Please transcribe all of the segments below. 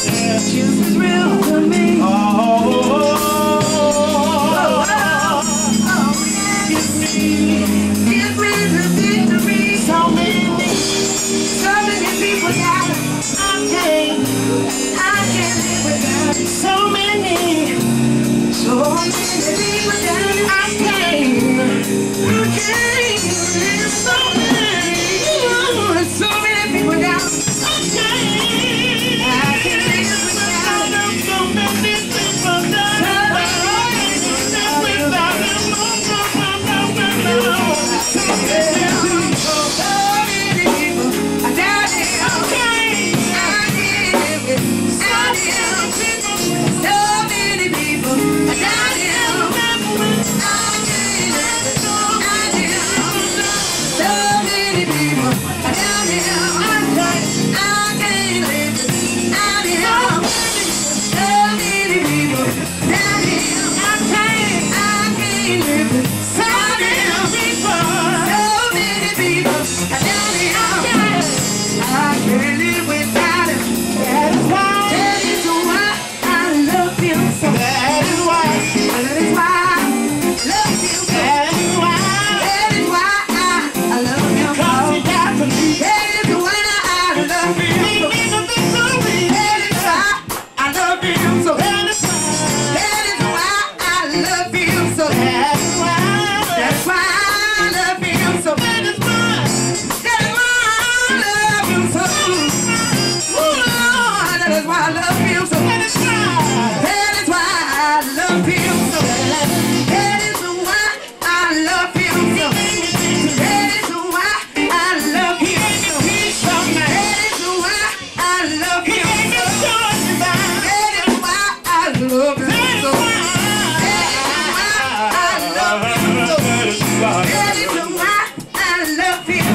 A thrill to me. Oh. So many, so many people. I can't, I can't so!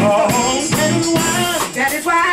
home. That is why. That is why.